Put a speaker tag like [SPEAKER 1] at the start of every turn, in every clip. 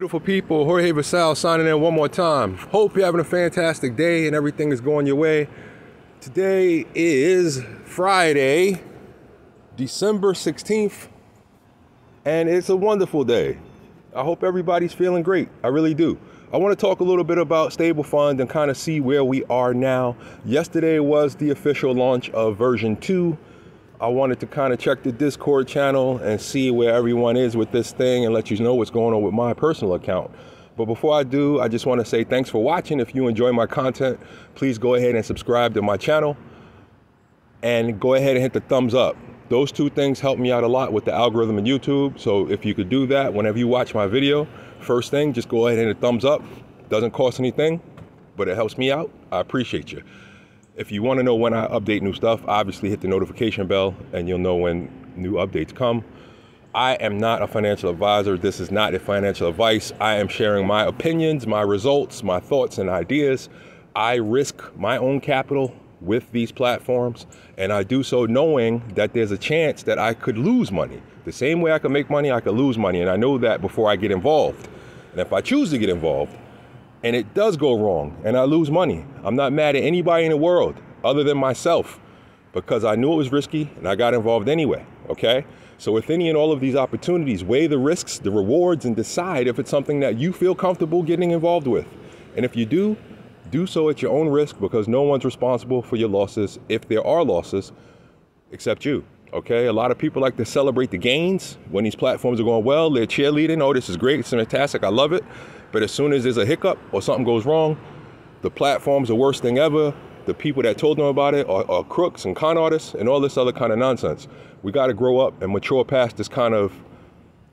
[SPEAKER 1] Beautiful people, Jorge Vassall signing in one more time. Hope you're having a fantastic day and everything is going your way. Today is Friday, December 16th, and it's a wonderful day. I hope everybody's feeling great. I really do. I want to talk a little bit about Stable Fund and kind of see where we are now. Yesterday was the official launch of version 2 I wanted to kind of check the Discord channel and see where everyone is with this thing and let you know what's going on with my personal account. But before I do, I just want to say thanks for watching. If you enjoy my content, please go ahead and subscribe to my channel and go ahead and hit the thumbs up. Those two things help me out a lot with the algorithm in YouTube. So if you could do that whenever you watch my video, first thing, just go ahead and hit a thumbs up. Doesn't cost anything, but it helps me out. I appreciate you. If you want to know when I update new stuff, obviously hit the notification bell and you'll know when new updates come. I am not a financial advisor. This is not a financial advice. I am sharing my opinions, my results, my thoughts, and ideas. I risk my own capital with these platforms, and I do so knowing that there's a chance that I could lose money. The same way I could make money, I could lose money, and I know that before I get involved. And if I choose to get involved, and it does go wrong and I lose money, I'm not mad at anybody in the world other than myself because I knew it was risky and I got involved anyway. Okay? So, with any and all of these opportunities, weigh the risks, the rewards, and decide if it's something that you feel comfortable getting involved with. And if you do, do so at your own risk because no one's responsible for your losses if there are losses except you. Okay, a lot of people like to celebrate the gains when these platforms are going well. They're cheerleading. Oh, this is great. It's fantastic. I love it. But as soon as there's a hiccup or something goes wrong, the platform's the worst thing ever. The people that told them about it are, are crooks and con artists and all this other kind of nonsense. We got to grow up and mature past this kind of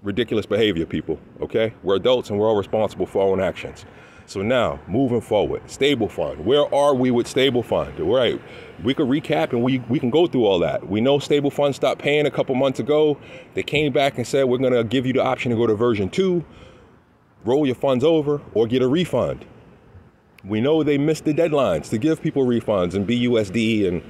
[SPEAKER 1] ridiculous behavior, people. Okay? We're adults and we're all responsible for our own actions. So now, moving forward, stable fund. Where are we with stable fund? Right. We could recap and we, we can go through all that. We know stable fund stopped paying a couple months ago. They came back and said, we're going to give you the option to go to version two roll your funds over or get a refund. We know they missed the deadlines to give people refunds and BUSD and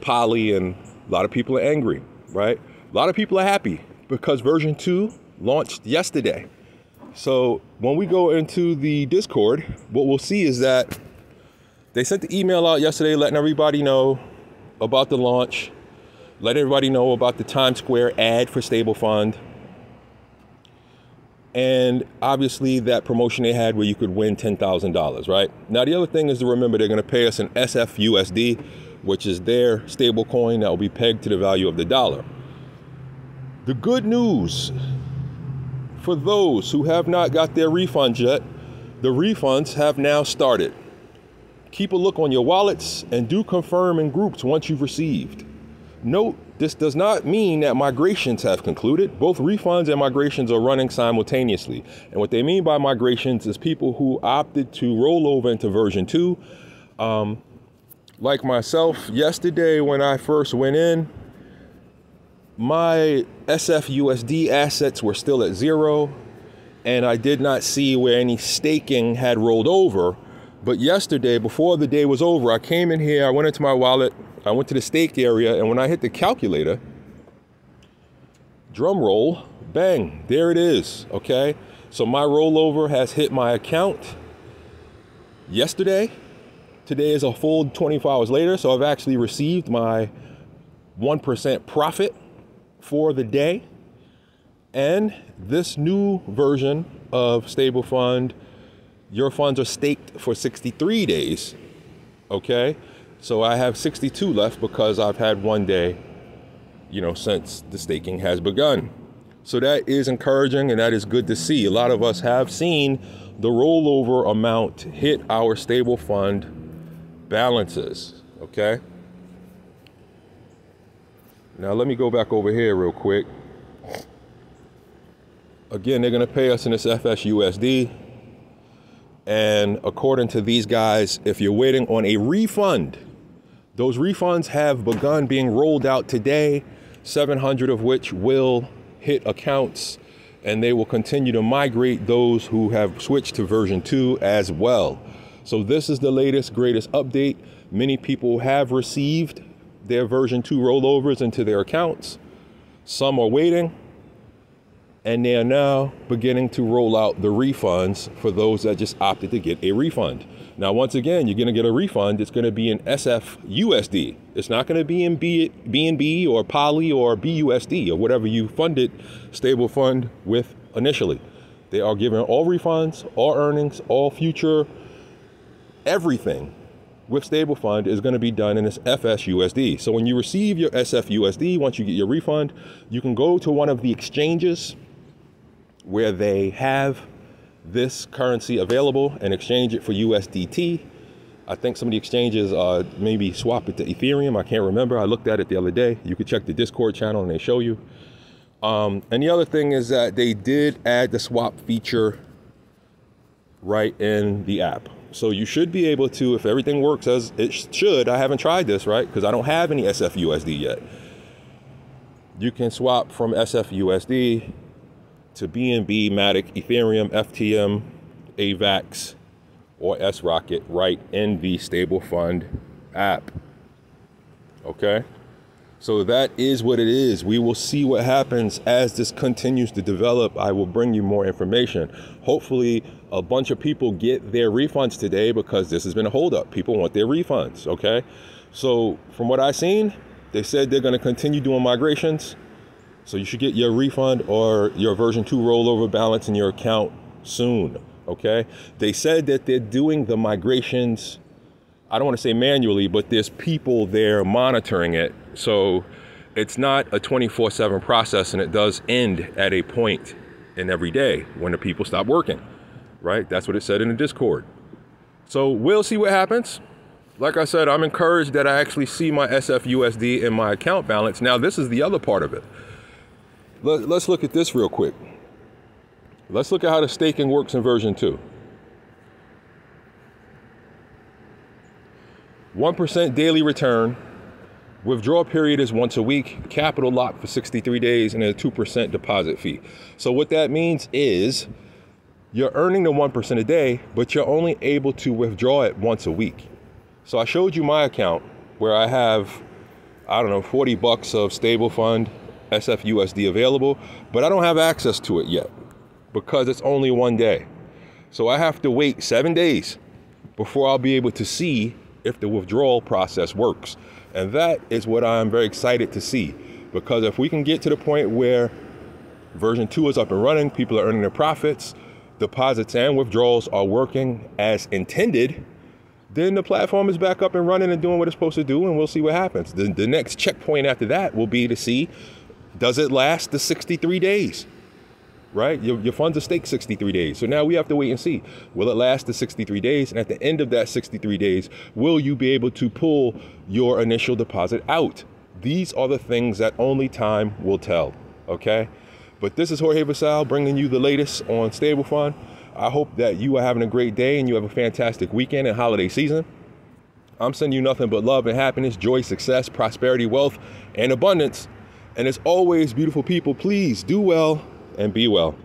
[SPEAKER 1] Poly, and a lot of people are angry, right? A lot of people are happy because version 2 launched yesterday. So when we go into the Discord, what we'll see is that they sent the email out yesterday letting everybody know about the launch, let everybody know about the Times Square ad for Stable Fund and obviously that promotion they had where you could win $10,000, right? Now, the other thing is to remember they're going to pay us an SFUSD, which is their stable coin that will be pegged to the value of the dollar. The good news for those who have not got their refunds yet, the refunds have now started. Keep a look on your wallets and do confirm in groups once you've received. Note this does not mean that migrations have concluded. Both refunds and migrations are running simultaneously. And what they mean by migrations is people who opted to roll over into version 2. Um, like myself, yesterday when I first went in, my SFUSD assets were still at zero, and I did not see where any staking had rolled over. But yesterday, before the day was over, I came in here, I went into my wallet, I went to the stake area, and when I hit the calculator, drum roll, bang, there it is. Okay, so my rollover has hit my account yesterday. Today is a full 24 hours later, so I've actually received my 1% profit for the day. And this new version of Stable Fund, your funds are staked for 63 days. Okay, so I have 62 left because I've had one day, you know, since the staking has begun. So that is encouraging and that is good to see. A lot of us have seen the rollover amount hit our stable fund balances, okay? Now let me go back over here real quick. Again, they're gonna pay us in this SFUSD. And according to these guys, if you're waiting on a refund, those refunds have begun being rolled out today, 700 of which will hit accounts, and they will continue to migrate those who have switched to version 2 as well. So, this is the latest, greatest update. Many people have received their version 2 rollovers into their accounts. Some are waiting. and they are now beginning to roll out the refunds for those that just opted to get a refund. Now, once again, you're going to get a refund. It's going to be in SF USD. It's not going to be in BNB or Poly or BUSD or whatever you funded stable fund with initially. They are giving all refunds, all earnings, all future, everything with stable fund is going to be done in this SFUSD. So when you receive your SFUSD, once you get your refund, you can go to one of the exchanges where they have this currency available and exchange it for USDT. I think some of the exchanges uh, maybe swap it to Ethereum. I can't remember. I looked at it the other day. You could check the Discord channel and they show you. Um, and the other thing is that they did add the swap feature right in the app. So you should be able to, if everything works as it should, I haven't tried this, right? Because I don't have any SFUSD yet. You can swap from SFUSD to BNB, Matic, Ethereum, FTM, AVAX, or S Rocket right in the Stable Fund app. Okay? So that is what it is. We will see what happens as this continues to develop. I will bring you more information. Hopefully, a bunch of people get their refunds today because this has been a holdup. People want their refunds, okay? So, from what I've seen, they said they're going to continue doing migrations. So you should get your refund or your version 2 rollover balance in your account soon, okay? They said that they're doing the migrations I don't want to say manually, but there's people there monitoring it. So it's not a 24/7 process and it does end at a point in every day when the people stop working. Right? That's what it said in the Discord. So we'll see what happens. Like I said, I'm encouraged that I actually see my SFUSD in my account balance. Now, this is the other part of it. Let, us look at this real quick. Let's look at how the staking works in version 2. 1% daily return. Withdrawal period is once a week. Capital lock for 63 days and a 2% deposit fee. So, what that means is you're earning the 1% a day, but you're only able to withdraw it once a week. So, I showed you my account where I have, I don't know, 40 bucks of stable fund SFUSD available, but I don't have access to it yet because it's only one day. So I have to wait seven days before I'll be able to see if the withdrawal process works. And that is what I'm very excited to see because if we can get to the point where version 2 is up and running, people are earning their profits, deposits and withdrawals are working as intended, then the platform is back up and running and doing what it's supposed to do, and we'll see what happens. The, the next checkpoint after that will be to see does it last the 63 days? Right? Your, your funds are staked 63 days. So now we have to wait and see. Will it last the 63 days? And at the end of that 63 days, will you be able to pull your initial deposit out? These are the things that only time will tell. Okay? But this is Jorge Vassall bringing you the latest on Stable Fund. I hope that you are having a great day and you have a fantastic weekend and holiday season. I'm sending you nothing but love and happiness, joy, success, prosperity, wealth, and abundance. And as always, beautiful people, please do well and be well.